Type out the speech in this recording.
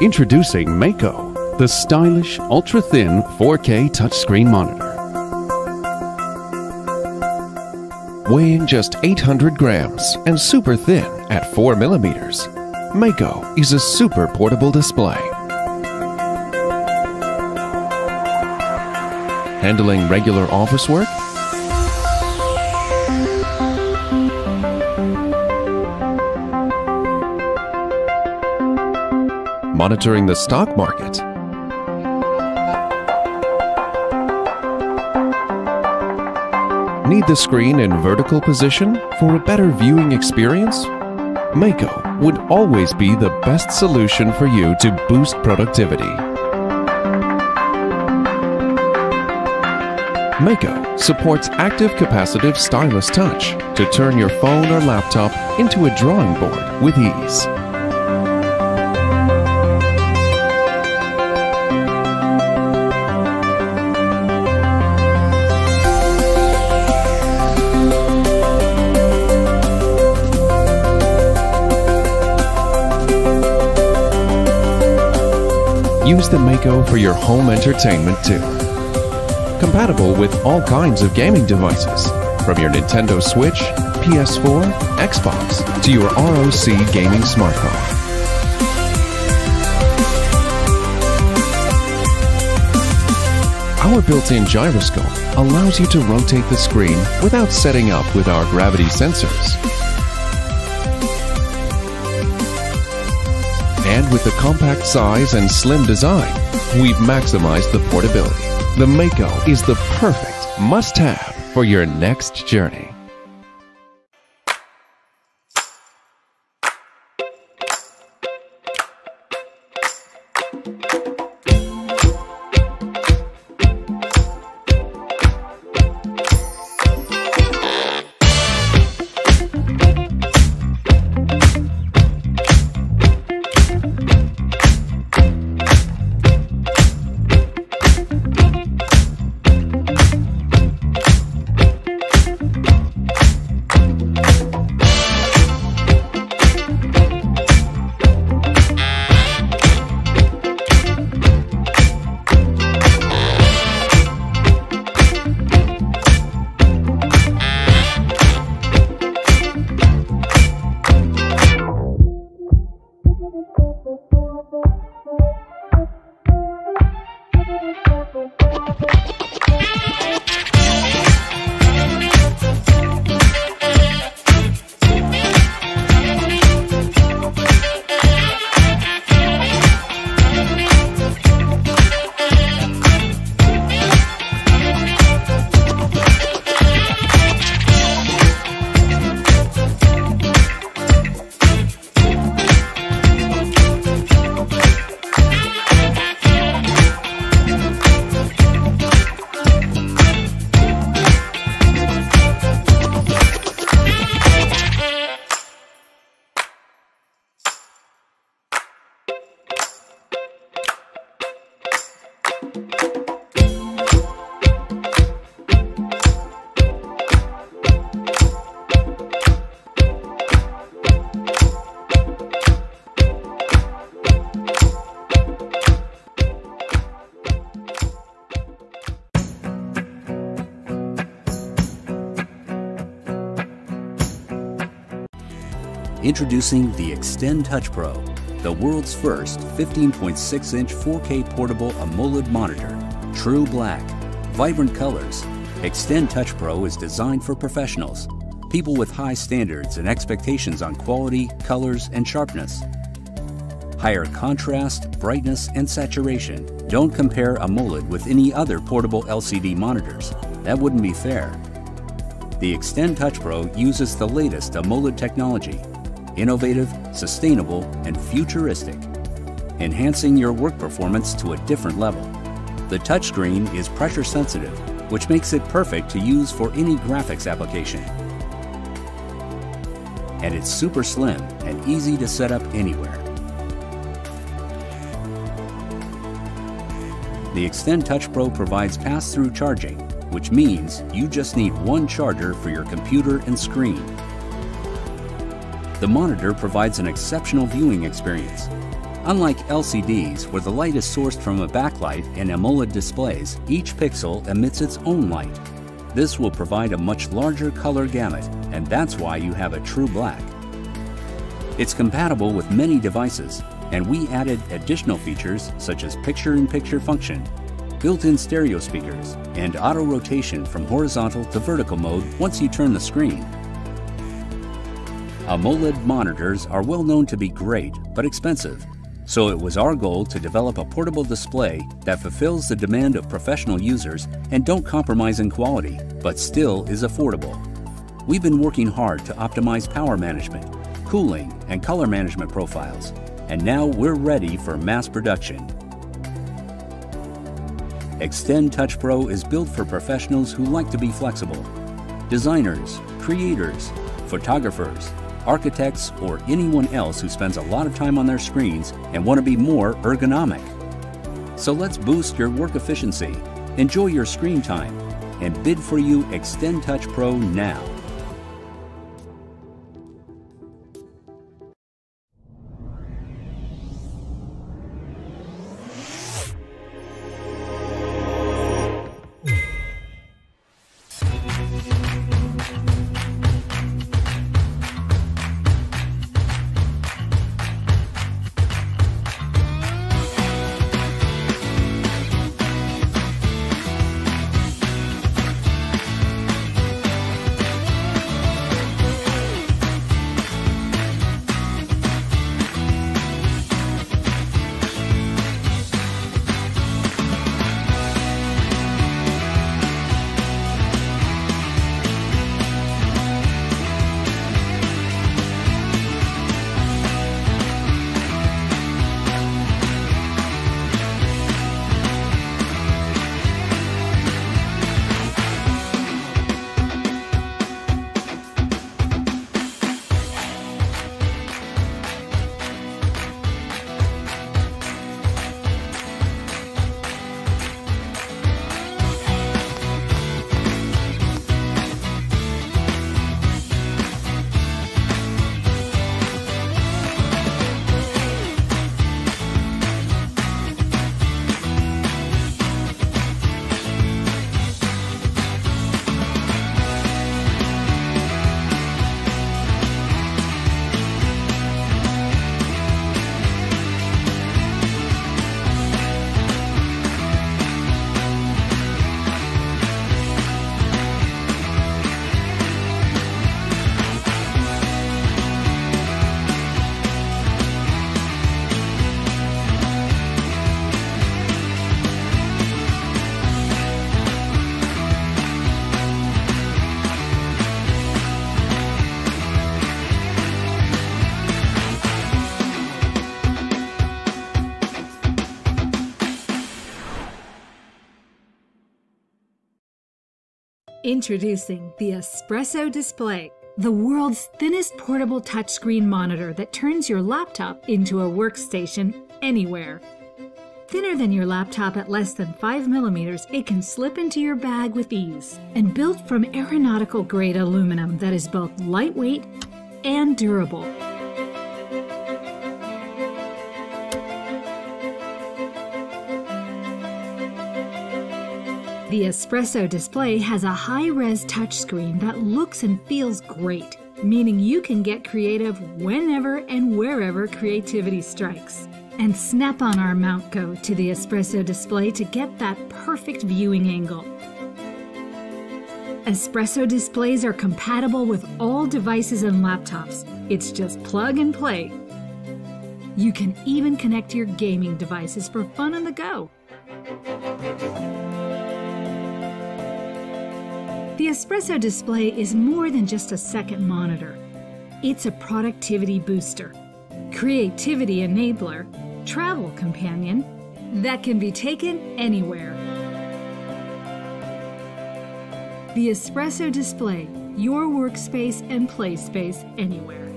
Introducing Mako, the stylish, ultra-thin 4K touchscreen monitor. Weighing just 800 grams and super thin at 4 millimeters, Mako is a super portable display. Handling regular office work? Monitoring the stock market? Need the screen in vertical position for a better viewing experience? Mako would always be the best solution for you to boost productivity. Mako supports active capacitive stylus touch to turn your phone or laptop into a drawing board with ease. Use the Mako for your home entertainment too. Compatible with all kinds of gaming devices, from your Nintendo Switch, PS4, Xbox, to your ROG gaming smartphone. Our built-in gyroscope allows you to rotate the screen without setting up with our gravity sensors. And with the compact size and slim design, we've maximized the portability. The Mako is the perfect must-have for your next journey. Introducing the XtendTouch Pro, the world's first 15.6 inch 4K portable AMOLED monitor. True black, vibrant colors. XtendTouch Pro is designed for professionals, people with high standards and expectations on quality, colors, and sharpness. Higher contrast, brightness, and saturation. Don't compare AMOLED with any other portable LCD monitors. That wouldn't be fair. The XtendTouch Pro uses the latest AMOLED technology innovative, sustainable, and futuristic, enhancing your work performance to a different level. The touchscreen is pressure sensitive, which makes it perfect to use for any graphics application. And it's super slim and easy to set up anywhere. The XtendTouch Pro provides pass-through charging, which means you just need one charger for your computer and screen The monitor provides an exceptional viewing experience. Unlike LCDs, where the light is sourced from a backlight and AMOLED displays, each pixel emits its own light. This will provide a much larger color gamut, and that's why you have a true black. It's compatible with many devices, and we added additional features such as picture-in-picture -picture function, built-in stereo speakers, and auto rotation from horizontal to vertical mode once you turn the screen. AMOLED monitors are well known to be great, but expensive, so it was our goal to develop a portable display that fulfills the demand of professional users and don't compromise in quality, but still is affordable. We've been working hard to optimize power management, cooling, and color management profiles, and now we're ready for mass production. XtendTouch Pro is built for professionals who like to be flexible. Designers, creators, photographers, architects, or anyone else who spends a lot of time on their screens and want to be more ergonomic. So let's boost your work efficiency, enjoy your screen time, and bid for you XtendTouch Pro now. Introducing the Espresso Display, the world's thinnest portable touchscreen monitor that turns your laptop into a workstation anywhere. Thinner than your laptop at less than 5 millimeters, it can slip into your bag with ease. And built from aeronautical grade aluminum that is both lightweight and durable. The Espresso display has a high-res touchscreen that looks and feels great, meaning you can get creative whenever and wherever creativity strikes. And snap on our mount go to the Espresso display to get that perfect viewing angle. Espresso displays are compatible with all devices and laptops. It's just plug and play. You can even connect your gaming devices for fun on the go. The Espresso display is more than just a second monitor. It's a productivity booster, creativity enabler, travel companion that can be taken anywhere. The Espresso display, your workspace and play space anywhere.